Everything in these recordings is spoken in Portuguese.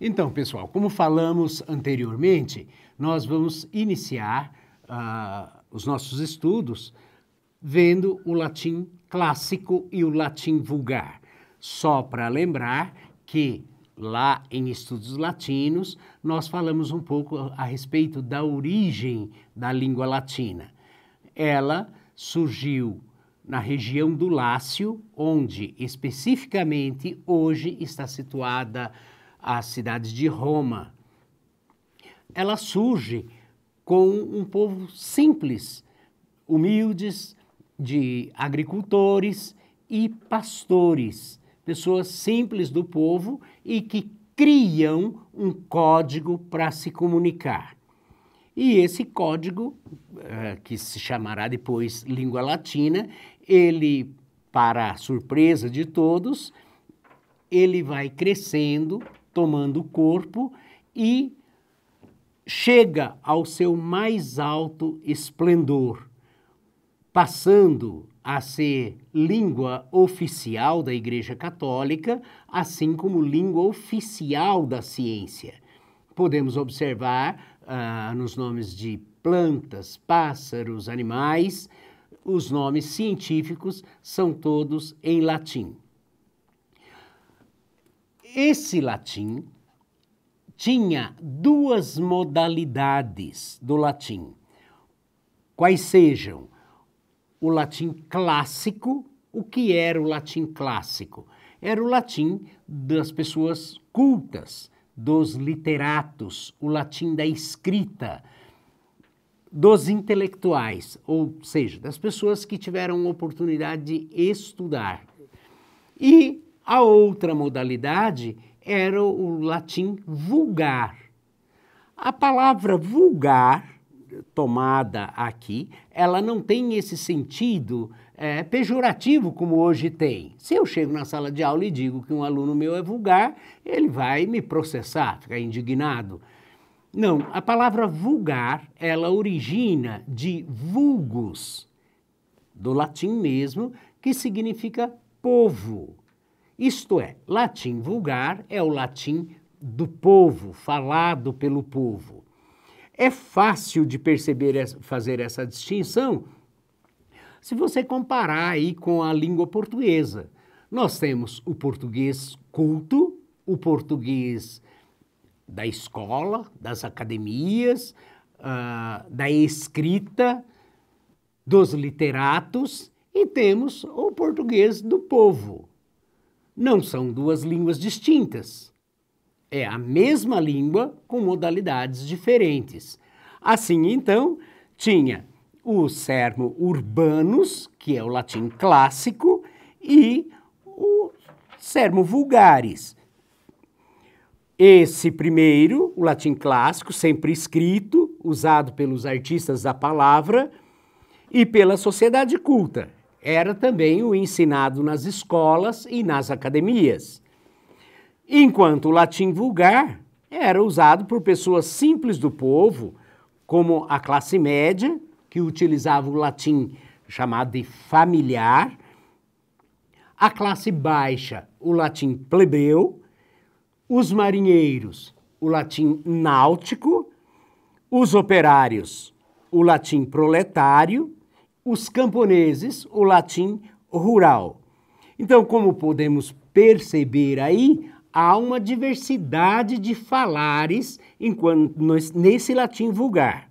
Então, pessoal, como falamos anteriormente, nós vamos iniciar uh, os nossos estudos vendo o latim clássico e o latim vulgar. Só para lembrar que lá em Estudos Latinos nós falamos um pouco a respeito da origem da língua latina. Ela surgiu na região do Lácio, onde especificamente hoje está situada a cidade de Roma. Ela surge com um povo simples, humildes, de agricultores e pastores, pessoas simples do povo e que criam um código para se comunicar. E esse código, eh, que se chamará depois língua latina, ele, para surpresa de todos, ele vai crescendo, tomando corpo e chega ao seu mais alto esplendor, passando a ser língua oficial da Igreja Católica, assim como língua oficial da ciência. Podemos observar ah, nos nomes de plantas, pássaros, animais, os nomes científicos são todos em latim. Esse latim tinha duas modalidades do latim, quais sejam o latim clássico. O que era o latim clássico? Era o latim das pessoas cultas, dos literatos, o latim da escrita, dos intelectuais, ou seja, das pessoas que tiveram oportunidade de estudar. E a outra modalidade era o latim vulgar. A palavra vulgar, tomada aqui, ela não tem esse sentido é, pejorativo como hoje tem. Se eu chego na sala de aula e digo que um aluno meu é vulgar, ele vai me processar, ficar indignado. Não, a palavra vulgar, ela origina de vulgus, do latim mesmo, que significa povo. Isto é, latim vulgar é o latim do povo, falado pelo povo. É fácil de perceber, fazer essa distinção se você comparar aí com a língua portuguesa. Nós temos o português culto, o português da escola, das academias, uh, da escrita, dos literatos, e temos o português do povo. Não são duas línguas distintas. É a mesma língua com modalidades diferentes. Assim, então, tinha o sermo urbanus, que é o latim clássico, e o sermo vulgaris. Esse primeiro, o latim clássico, sempre escrito, usado pelos artistas da palavra e pela sociedade culta. Era também o ensinado nas escolas e nas academias. Enquanto o latim vulgar era usado por pessoas simples do povo, como a classe média que utilizava o latim chamado de familiar, a classe baixa, o latim plebeu, os marinheiros, o latim náutico, os operários, o latim proletário, os camponeses, o latim rural. Então, como podemos perceber aí, há uma diversidade de falares enquanto, nesse latim vulgar.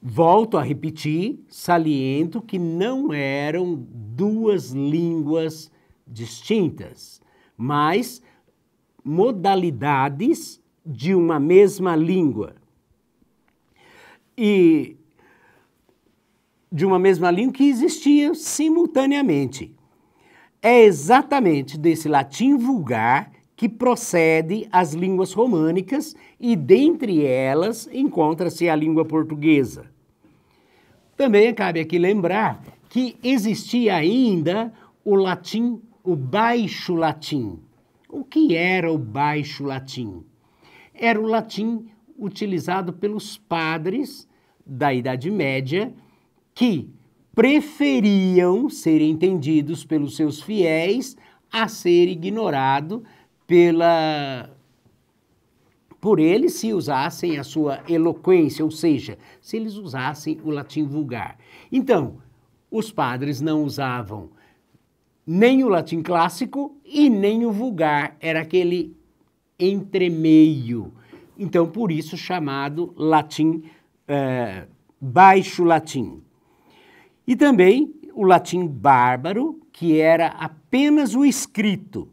Volto a repetir, saliento que não eram duas línguas distintas, mas modalidades de uma mesma língua. E de uma mesma língua que existia simultaneamente. É exatamente desse latim vulgar que procede as línguas românicas e dentre elas encontra-se a língua portuguesa. Também cabe aqui lembrar que existia ainda o latim, o baixo latim. O que era o baixo latim? Era o latim utilizado pelos padres da Idade Média que preferiam ser entendidos pelos seus fiéis a ser ignorado pela por eles se usassem a sua eloquência, ou seja, se eles usassem o latim vulgar. Então, os padres não usavam nem o latim clássico e nem o vulgar, era aquele entremeio. Então, por isso chamado latim, é, baixo latim. E também o latim bárbaro, que era apenas o escrito.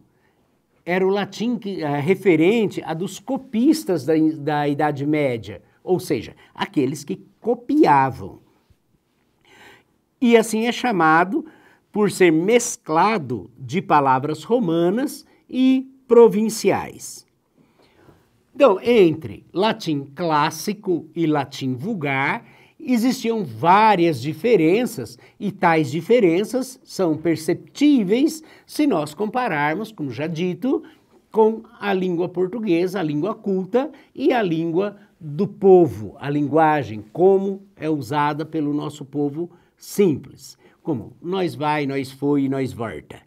Era o latim que, é, referente a dos copistas da, da Idade Média, ou seja, aqueles que copiavam. E assim é chamado por ser mesclado de palavras romanas e provinciais. Então, entre latim clássico e latim vulgar, existiam várias diferenças, e tais diferenças são perceptíveis se nós compararmos, como já dito, com a língua portuguesa, a língua culta e a língua do povo, a linguagem, como é usada pelo nosso povo simples, como nós vai, nós foi, nós volta.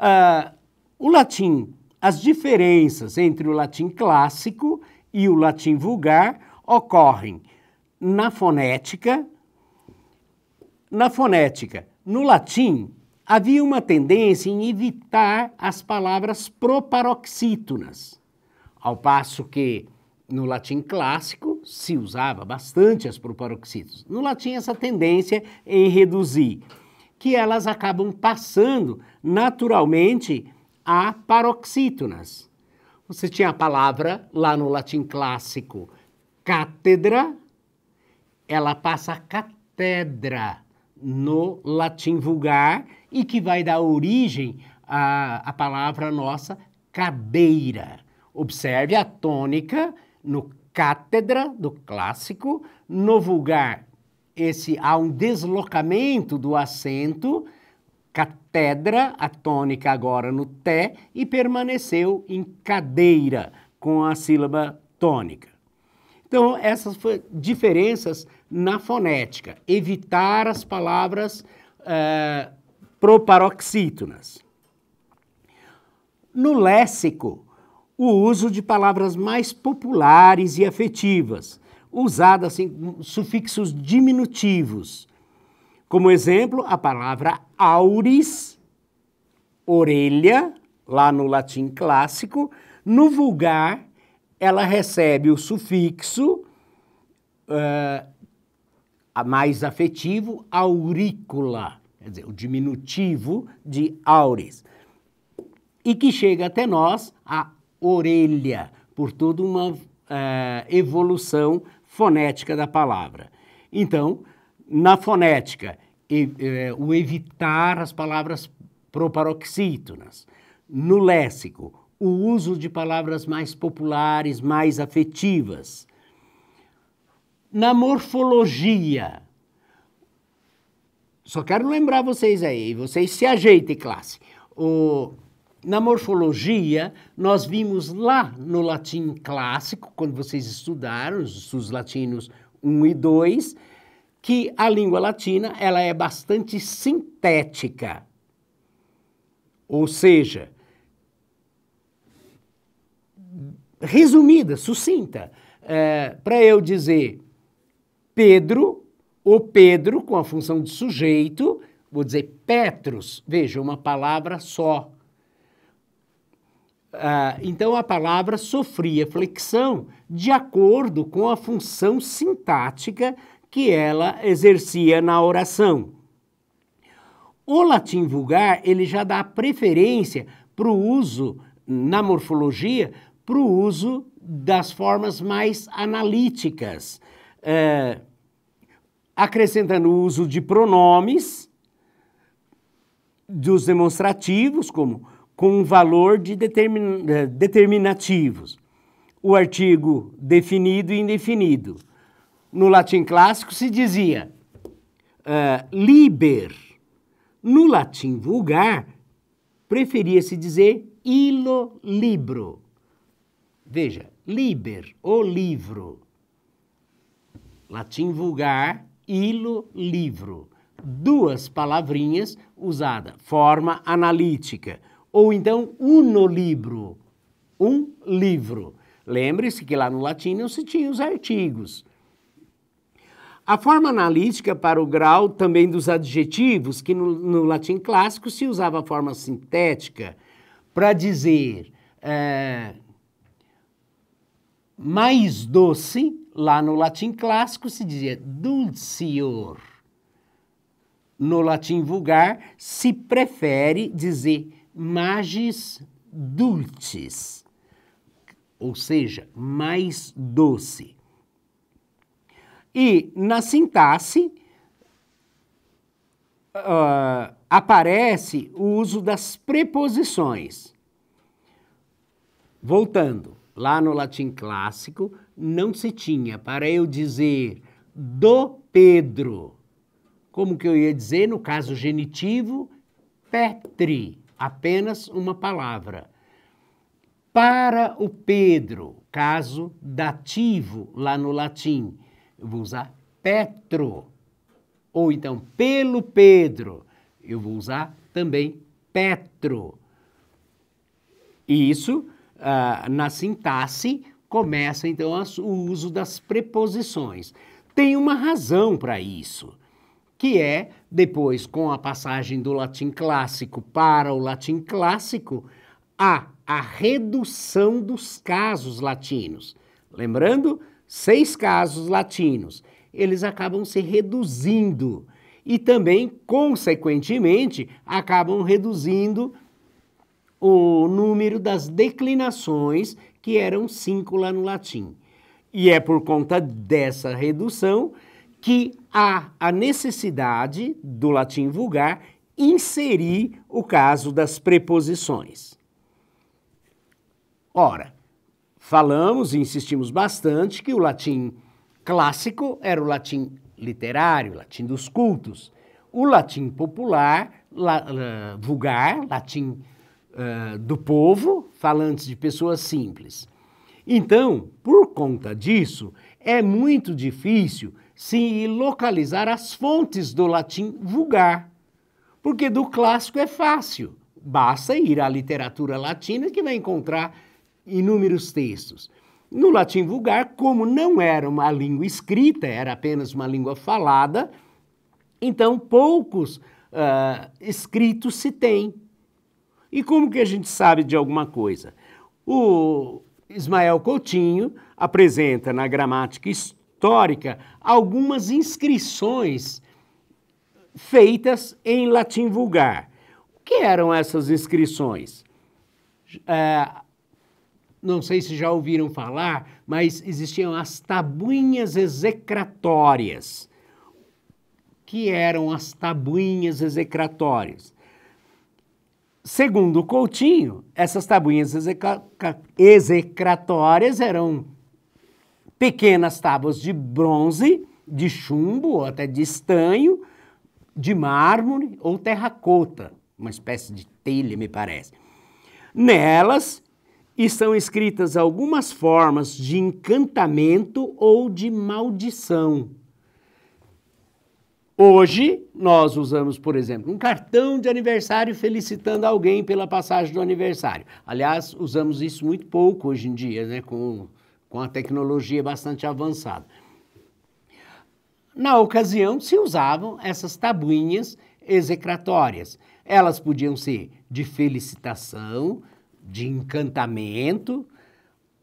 Uh, o latim as diferenças entre o latim clássico e o latim vulgar ocorrem na fonética. Na fonética, no latim, havia uma tendência em evitar as palavras proparoxítonas, ao passo que no latim clássico se usava bastante as proparoxítonas. No latim, essa tendência em reduzir, que elas acabam passando naturalmente a paroxítonas. Você tinha a palavra lá no latim clássico cátedra, ela passa a catedra no latim vulgar e que vai dar origem à, à palavra nossa cadeira. Observe a tônica no cátedra do clássico, no vulgar esse há um deslocamento do acento catedra, a tônica agora no té, e permaneceu em cadeira, com a sílaba tônica. Então, essas diferenças na fonética, evitar as palavras uh, proparoxítonas. No léxico, o uso de palavras mais populares e afetivas, usadas assim, sufixos diminutivos, como exemplo, a palavra auris, orelha, lá no latim clássico, no vulgar, ela recebe o sufixo uh, mais afetivo, aurícula, quer dizer, o diminutivo de auris, e que chega até nós a orelha, por toda uma uh, evolução fonética da palavra. Então, na fonética, e, o evitar as palavras proparoxítonas. No léxico, o uso de palavras mais populares, mais afetivas. Na morfologia, só quero lembrar vocês aí, vocês se ajeitem, classe. O, na morfologia, nós vimos lá no latim clássico, quando vocês estudaram, os latinos 1 e 2, que a língua latina ela é bastante sintética. Ou seja, resumida, sucinta. É, Para eu dizer Pedro, o Pedro com a função de sujeito, vou dizer Petros, veja, uma palavra só. Ah, então a palavra sofria flexão de acordo com a função sintática que ela exercia na oração. O latim vulgar, ele já dá preferência para o uso, na morfologia, para o uso das formas mais analíticas, é, acrescentando o uso de pronomes, dos demonstrativos, como com valor de determin, eh, determinativos, o artigo definido e indefinido no latim clássico se dizia uh, liber. No latim vulgar, preferia-se dizer ilo libro. Veja, liber, o livro. Latim vulgar, ilo livro. Duas palavrinhas usadas, forma analítica. Ou então, unolibro, um livro. Lembre-se que lá no latim não se tinha os artigos. A forma analítica para o grau também dos adjetivos, que no, no latim clássico se usava a forma sintética para dizer é, mais doce, lá no latim clássico se dizia dulcior. No latim vulgar se prefere dizer magis dulcis, ou seja, mais doce. E na sintaxe uh, aparece o uso das preposições. Voltando, lá no latim clássico não se tinha para eu dizer do Pedro. Como que eu ia dizer no caso genitivo? Petri, apenas uma palavra. Para o Pedro, caso dativo lá no latim, eu vou usar Petro. Ou então, pelo Pedro, eu vou usar também Petro. E isso, uh, na sintaxe, começa então o uso das preposições. Tem uma razão para isso, que é, depois, com a passagem do latim clássico para o latim clássico, há a redução dos casos latinos. Lembrando, seis casos latinos, eles acabam se reduzindo e também, consequentemente, acabam reduzindo o número das declinações, que eram cinco lá no latim. E é por conta dessa redução que há a necessidade do latim vulgar inserir o caso das preposições. Ora, Falamos e insistimos bastante que o latim clássico era o latim literário, o latim dos cultos. O latim popular, la, uh, vulgar, latim uh, do povo, falantes de pessoas simples. Então, por conta disso, é muito difícil se localizar as fontes do latim vulgar, porque do clássico é fácil. Basta ir à literatura latina que vai encontrar inúmeros textos. No latim vulgar, como não era uma língua escrita, era apenas uma língua falada, então poucos uh, escritos se tem. E como que a gente sabe de alguma coisa? O Ismael Coutinho apresenta na gramática histórica algumas inscrições feitas em latim vulgar. O que eram essas inscrições? Uh, não sei se já ouviram falar, mas existiam as tabuinhas execratórias. Que eram as tabuinhas execratórias? Segundo Coutinho, essas tabuinhas execratórias eram pequenas tábuas de bronze, de chumbo ou até de estanho, de mármore ou terracota, uma espécie de telha, me parece. Nelas estão escritas algumas formas de encantamento ou de maldição. Hoje, nós usamos, por exemplo, um cartão de aniversário felicitando alguém pela passagem do aniversário. Aliás, usamos isso muito pouco hoje em dia, né, com, com a tecnologia bastante avançada. Na ocasião, se usavam essas tabuinhas execratórias. Elas podiam ser de felicitação, de encantamento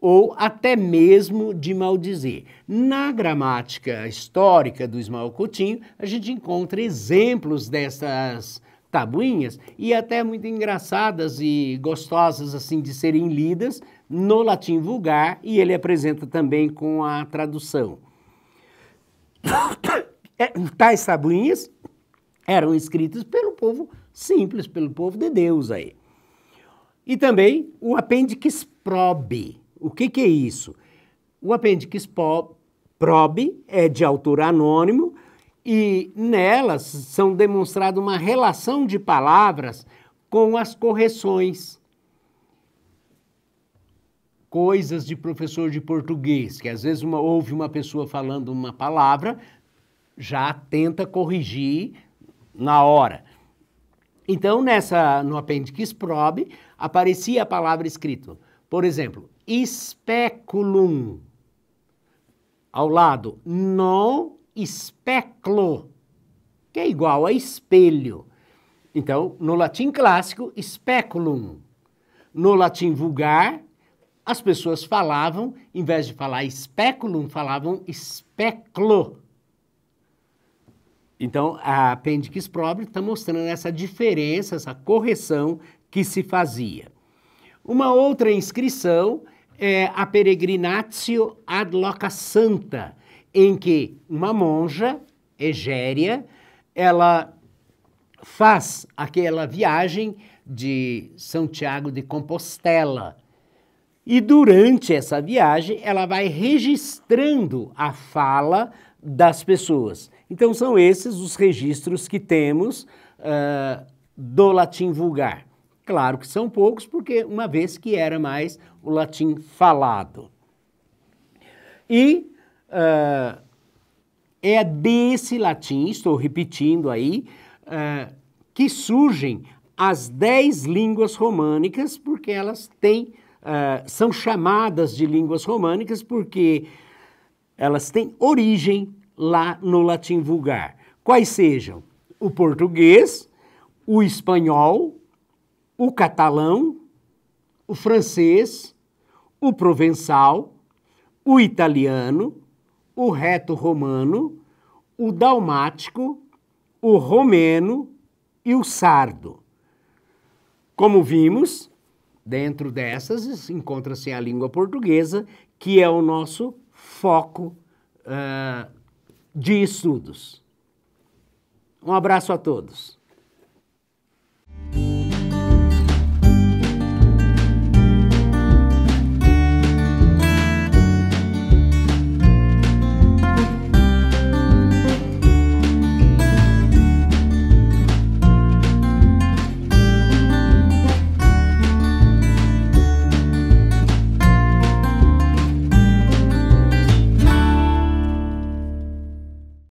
ou até mesmo de maldizer. Na gramática histórica do Ismael Coutinho, a gente encontra exemplos dessas tabuinhas e até muito engraçadas e gostosas assim de serem lidas no latim vulgar e ele apresenta também com a tradução. É, tais tabuinhas eram escritas pelo povo simples, pelo povo de Deus aí. E também o apêndice probe. O que, que é isso? O apêndice probe é de autor anônimo e nelas são demonstrada uma relação de palavras com as correções. Coisas de professor de português, que às vezes uma, ouve uma pessoa falando uma palavra, já tenta corrigir na hora. Então, nessa, no apêndice probe, aparecia a palavra escrito Por exemplo, speculum. Ao lado, non speclo, que é igual a espelho. Então, no latim clássico, speculum. No latim vulgar, as pessoas falavam, em vez de falar speculum, falavam speclo. Então, a Appendix Probre está mostrando essa diferença, essa correção que se fazia. Uma outra inscrição é a Peregrinatio ad Loca Santa, em que uma monja, Egéria, ela faz aquela viagem de São Tiago de Compostela. E durante essa viagem, ela vai registrando a fala das pessoas. Então, são esses os registros que temos uh, do latim vulgar. Claro que são poucos, porque uma vez que era mais o latim falado. E uh, é desse latim, estou repetindo aí, uh, que surgem as dez línguas românicas, porque elas têm, uh, são chamadas de línguas românicas porque elas têm origem lá no latim vulgar. Quais sejam? O português, o espanhol, o catalão, o francês, o provençal, o italiano, o reto-romano, o dalmático, o romeno e o sardo. Como vimos, dentro dessas encontra-se a língua portuguesa, que é o nosso foco uh, de estudos. Um abraço a todos.